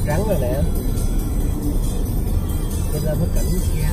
màu trắng rồi nè. Đây lên bức cảnh kia